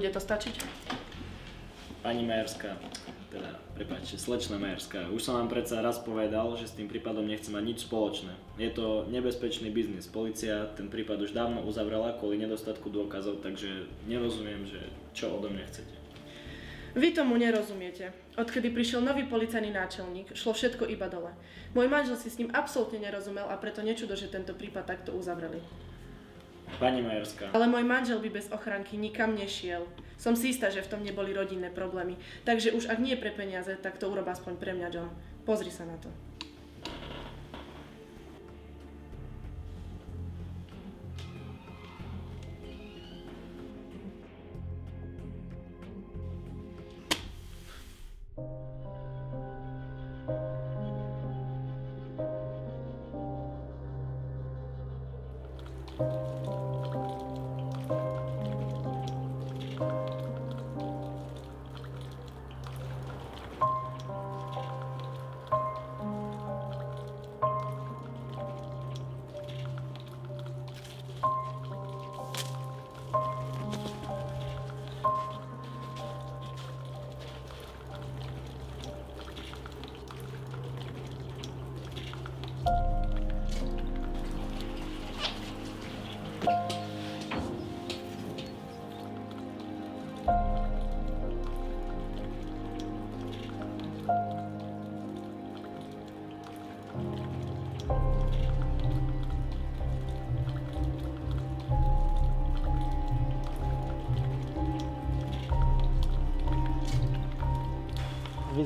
Bude to stačiť? Pani Majerská, teda, prepáčte, slečna Majerská, už som vám predsa raz povedal, že s tým prípadom nechcem mať nič spoločné. Je to nebezpečný biznis. Polícia ten prípad už dávno uzavrela kvôli nedostatku dôkazov, takže nerozumiem, že čo odo mňa chcete. Vy tomu nerozumiete. Odkedy prišiel nový policajný náčelník, šlo všetko iba dole. Môj manžel si s ním absolútne nerozumel a preto nečudo, že tento prípad takto uzavreli. Pani Majerská, Ale môj manžel by bez ochranky nikam nešiel. Som si istá, že v tom neboli rodinné problémy. Takže už ak nie pre peniaze, tak to urob aspoň pre mňa, John. Pozri sa na to.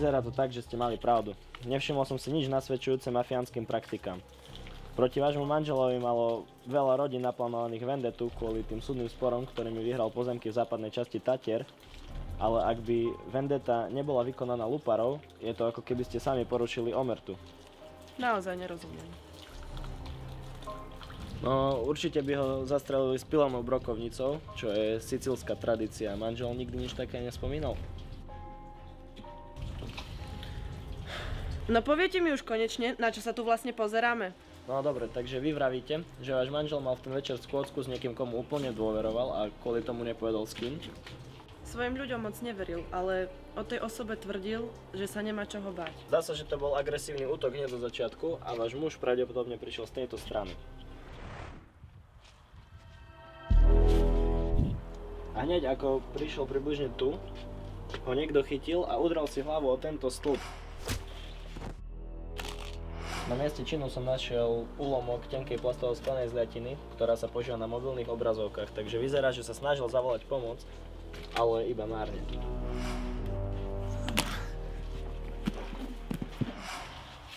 Vyzerá to tak, že ste mali pravdu. Nevšimol som si nič nasvedčujúce mafiánskym praktikám. Proti vášmu manželovi malo veľa rodín naplánovaných vendetu kvôli tým súdnym sporom, ktorými vyhral pozemky v západnej časti Tatier, ale ak by vendeta nebola vykonaná luparov, je to ako keby ste sami porušili omertu. Naozaj nerozumiem. No, určite by ho zastrelili s pilomou brokovnicou, čo je sicilská tradícia. Manžel nikdy nič také nespomínal. No poviete mi už konečne, na čo sa tu vlastne pozeráme. No dobre, takže vy vravíte, že váš manžel mal v ten večer skôcku s niekým, komu úplne dôveroval a kvôli tomu nepovedal s kým. Svojim ľuďom moc neveril, ale o tej osobe tvrdil, že sa nemá čoho báť. Zdá sa, že to bol agresívny útok hneď do začiatku a váš muž pravdepodobne prišiel z tejto strany. A hneď ako prišiel približne tu, ho niekto chytil a udral si hlavu o tento stĺp. Na mieste činu som našiel úlomok tenkej plastovej sklenej zliatiny, ktorá sa používa na mobilných obrazovkách, takže vyzerá, že sa snažil zavolať pomoc, ale iba márne.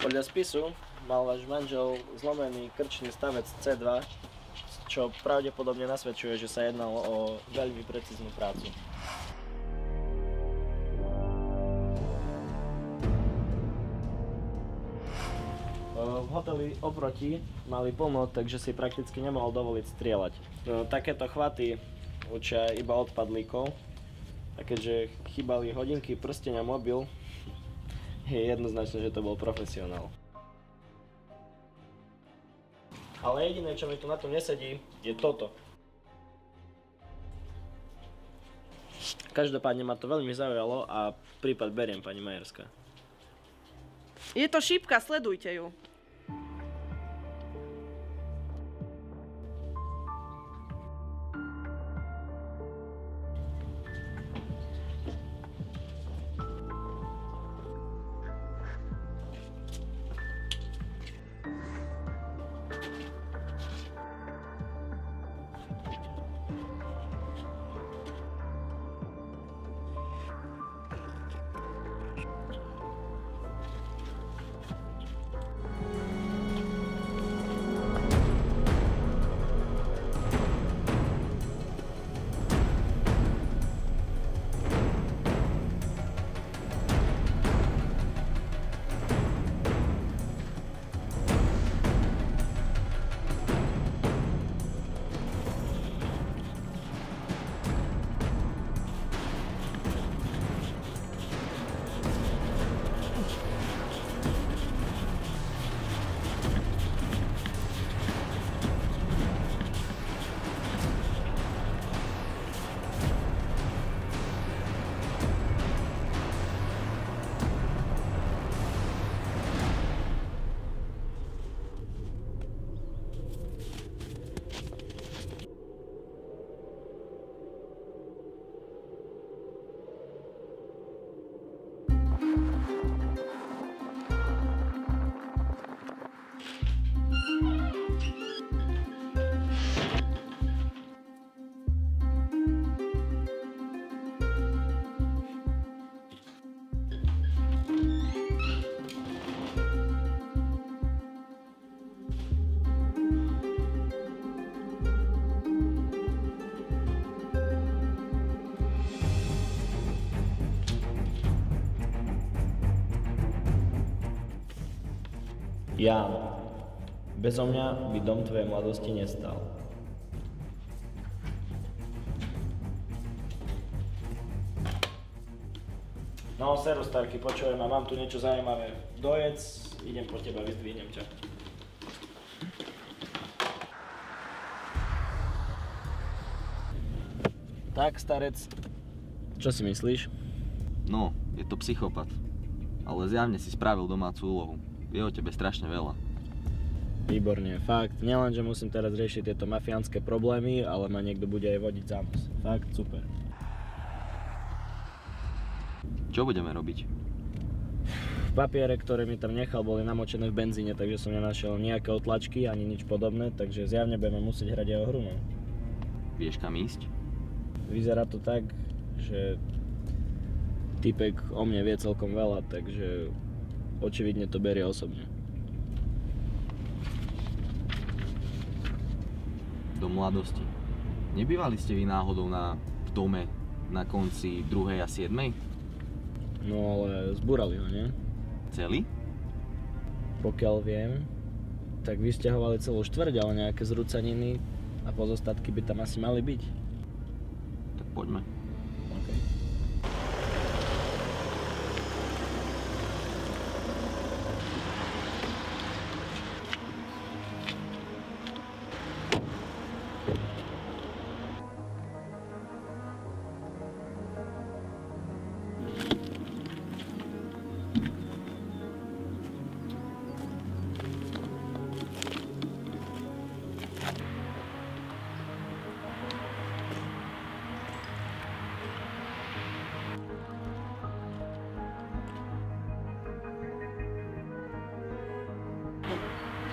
Podľa spisu mal váš manžel zlomený krčný stavec C2, čo pravdepodobne nasvedčuje, že sa jednalo o veľmi precíznu prácu. Hoteli oproti mali plno, takže si prakticky nemohol dovoliť strieľať. No, Takéto chvaty učia iba odpadlíkov a keďže chýbali hodinky, prsteň a mobil, je jednoznačné, že to bol profesionál. Ale jediné, čo mi tu na tom nesedí, je toto. Každopádne ma to veľmi zaujalo a prípad beriem, pani Majerská. Je to šípka, sledujte ju. Ján, bezo mňa by dom tvojej mladosti nestal. No, seru starky, počujem a mám tu niečo zaujímavé. Dojec, idem po teba, vyzdvihnem ťa. Tak, starec, čo si myslíš? No, je to psychopat. Ale zjavne si spravil domácu úlohu. Vie o tebe strašne veľa. Výborne, fakt. Nielen, že musím teraz riešiť tieto mafiánske problémy, ale ma niekto bude aj vodiť za nos. Fakt, super. Čo budeme robiť? Papiere, ktoré mi tam nechal, boli namočené v benzíne, takže som nenašiel nejaké otlačky ani nič podobné, takže zjavne budeme musieť hrať jeho hru. No. Vieš kam ísť? Vyzerá to tak, že typek o mne vie celkom veľa, takže očividne to berie osobne. Do mladosti. Nebývali ste vy náhodou na dome na konci 2. a 7. No ale zbúrali ho, nie? Celý? Pokiaľ viem, tak vysťahovali celú štvrť, ale nejaké zrúcaniny a pozostatky by tam asi mali byť. Tak poďme.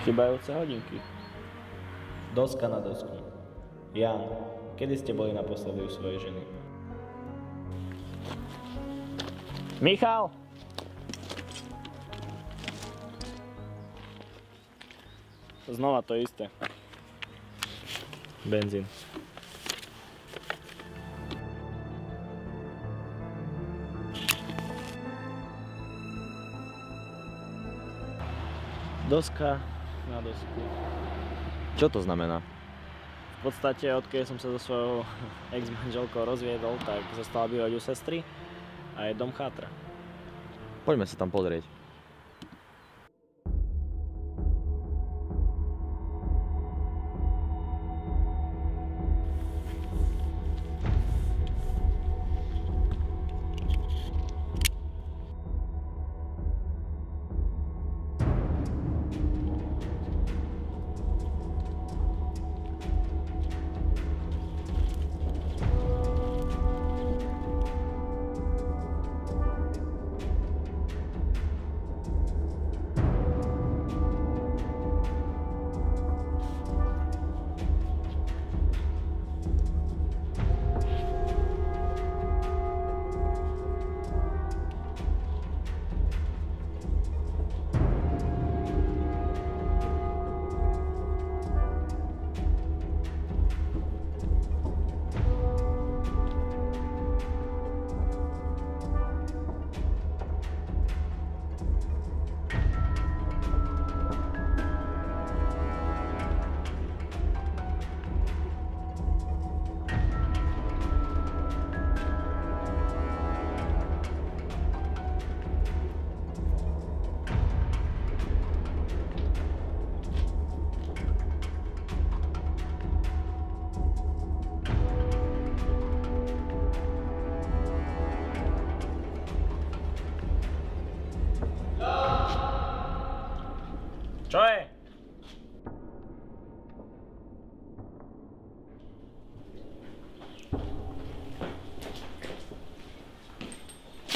Chybajúce hodinky. Doska na dosku. Jan, kedy ste boli naposledy u svojej ženy? Michal! Znova to isté. Benzín. Doska na dosku. Čo to znamená? V podstate, odkedy som sa so svojou ex-manželkou rozviedol, tak zostala bývať u sestry a je dom chátra. Poďme sa tam pozrieť.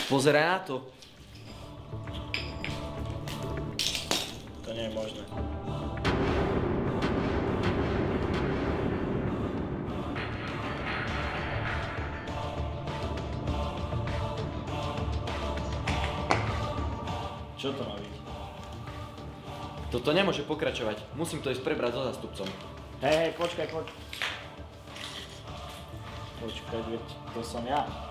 Pozeraj na to. nie je možné. Čo to má byť? Toto nemôže pokračovať. Musím to ísť prebrať so zastupcom. Hej, hej, počkaj, poč... Počkaj, veď to som ja.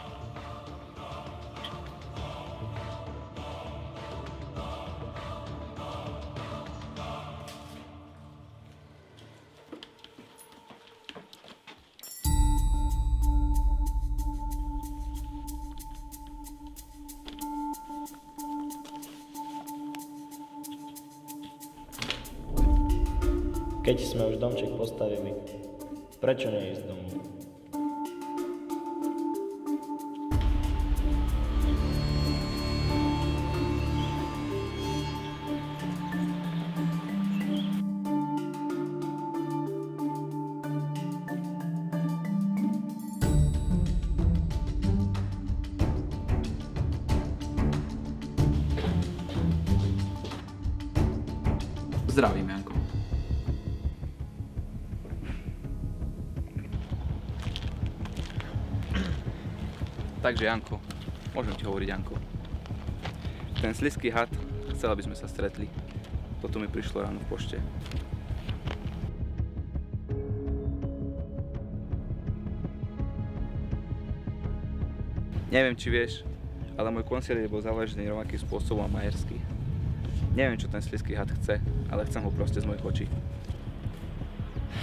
Keď sme už domček postavili, prečo neísť domov? Zdravím, Janko. Takže Janko, môžem ti hovoriť Janko. Ten sliský had chcel, aby sme sa stretli. Toto mi prišlo ráno v pošte. Neviem, či vieš, ale môj konciert bol založený rovnakým spôsobom a majerský. Neviem, čo ten sliský had chce, ale chcem ho proste z mojich očí.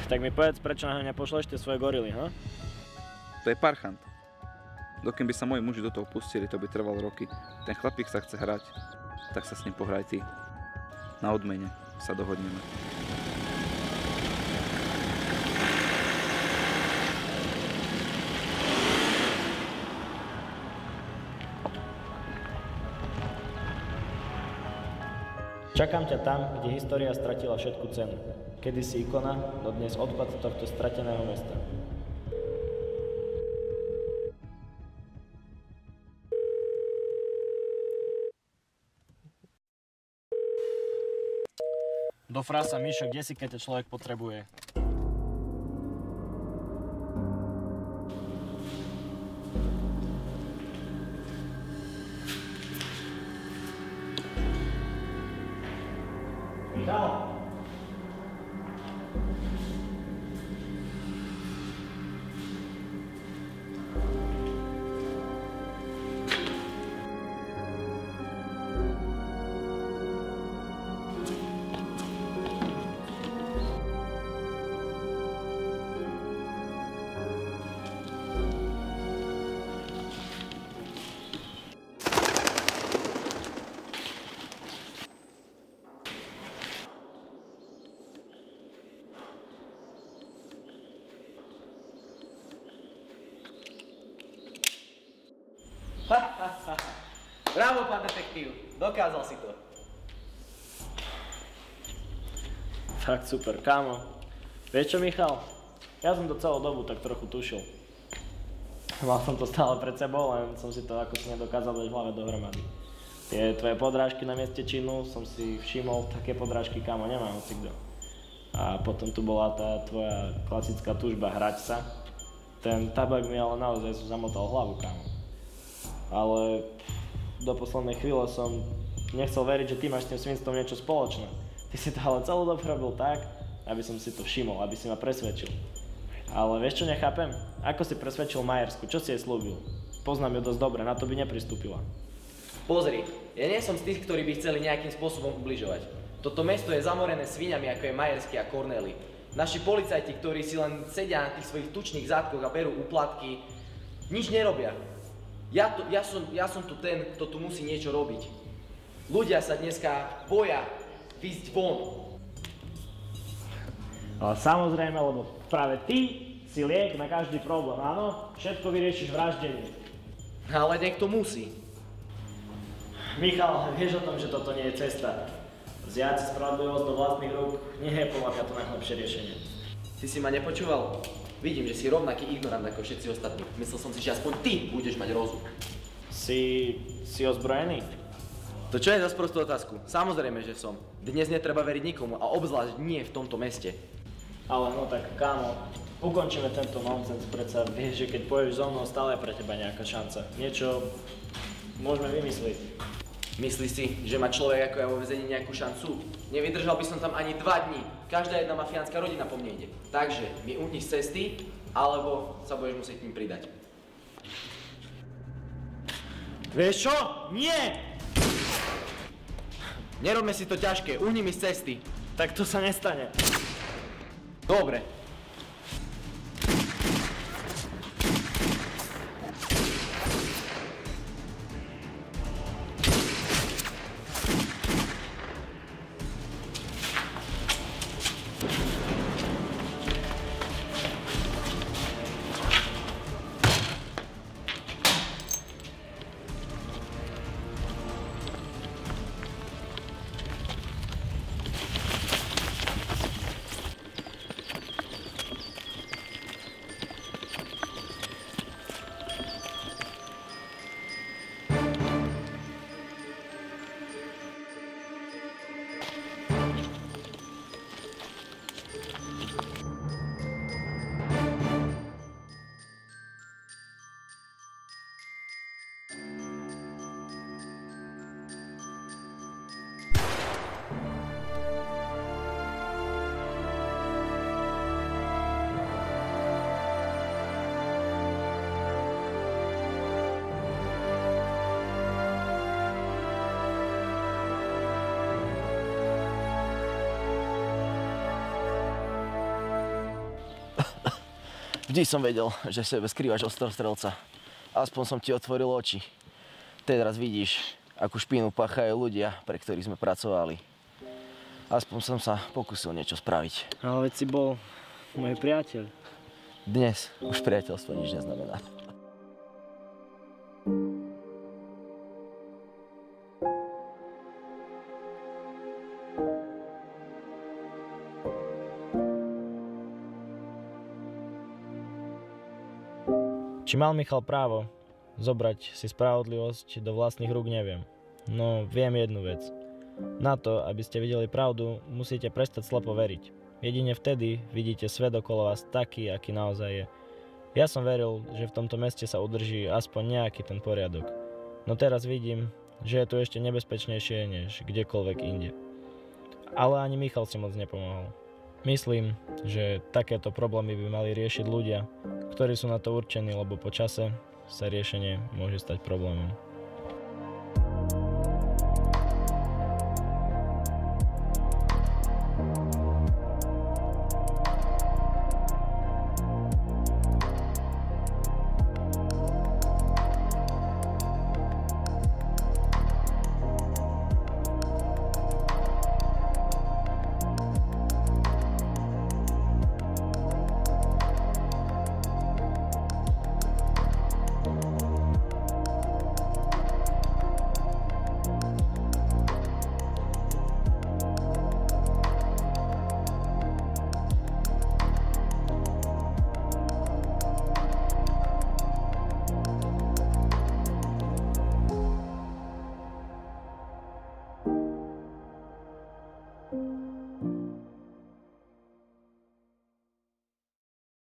Tak mi povedz, prečo na mňa pošleš tie svoje gorily, ha? To je parchant. Dokým by sa moji muži do toho pustili, to by trvalo roky. Ten chlapík sa chce hrať, tak sa s ním pohraj ty. Na odmene sa dohodneme. Čakám ťa tam, kde história stratila všetku cenu. Kedy si ikona, no dnes odpad tohto strateného mesta. Do frasa, Mišo, kde si, keď ťa človek potrebuje? Bravo, pán detektív. Dokázal si to. Tak super, kámo. Vieš čo, Michal? Ja som to celú dobu tak trochu tušil. Mal som to stále pred sebou, len som si to ako si nedokázal dať v hlave dohromady. Tie tvoje podrážky na mieste činu som si všimol, také podrážky kámo nemá hocikto. A potom tu bola tá tvoja klasická tužba hrať sa. Ten tabak mi ale naozaj zamotal hlavu, kámo. Ale do poslednej chvíle som nechcel veriť, že ty máš s tým svinstvom niečo spoločné. Ty si to ale celú dobu robil tak, aby som si to všimol, aby si ma presvedčil. Ale vieš čo nechápem? Ako si presvedčil Majersku? Čo si jej slúbil? Poznám ju dosť dobre, na to by nepristúpila. Pozri, ja nie som z tých, ktorí by chceli nejakým spôsobom ubližovať. Toto mesto je zamorené sviňami, ako je Majersky a Corneli. Naši policajti, ktorí si len sedia na tých svojich tučných zátkoch a berú úplatky, nič nerobia. Ja, to, ja, som, ja som tu ten, kto tu musí niečo robiť. Ľudia sa dneska boja výjsť von. Ale samozrejme, lebo práve ty si liek na každý problém, áno? Všetko vyriešiš vraždením. Ale niekto musí. Michal, vieš o tom, že toto nie je cesta. Si spravodlivosť do vlastných rúk nie je podľa to najlepšie riešenie. Ty si ma nepočúval? Vidím, že si rovnaký ignorant ako všetci ostatní. Myslel som si, že aspoň ty budeš mať rozum. Si, si ozbrojený? To čo je za sprostú otázku? Samozrejme, že som. Dnes netreba veriť nikomu a obzvlášť nie v tomto meste. Ale no tak kámo, ukončíme tento nonsens, predsa vieš, že keď poješ so mnou, stále je pre teba nejaká šanca. Niečo môžeme vymyslieť. Myslíš si, že má človek ako ja vo vezení nejakú šancu? Nevydržal by som tam ani dva dní. Každá jedna mafiánska rodina po mne ide. Takže mi utni z cesty, alebo sa budeš musieť k ním pridať. Vieš čo? Nie! Nerobme si to ťažké, uhni mi z cesty. Tak to sa nestane. Dobre. Vždy som vedel, že sebe skrývaš ostrostrelca. Aspoň som ti otvoril oči. Teraz vidíš, akú špínu páchajú ľudia, pre ktorých sme pracovali. Aspoň som sa pokusil niečo spraviť. Ale veď si bol môj priateľ. Dnes už priateľstvo nič neznamená. Či mal Michal právo zobrať si spravodlivosť do vlastných rúk, neviem. No viem jednu vec. Na to, aby ste videli pravdu, musíte prestať slepo veriť. Jedine vtedy vidíte svet okolo vás taký, aký naozaj je. Ja som veril, že v tomto meste sa udrží aspoň nejaký ten poriadok. No teraz vidím, že je tu ešte nebezpečnejšie než kdekoľvek inde. Ale ani Michal si moc nepomohol. Myslím, že takéto problémy by mali riešiť ľudia, ktorí sú na to určení, lebo po čase sa riešenie môže stať problémom.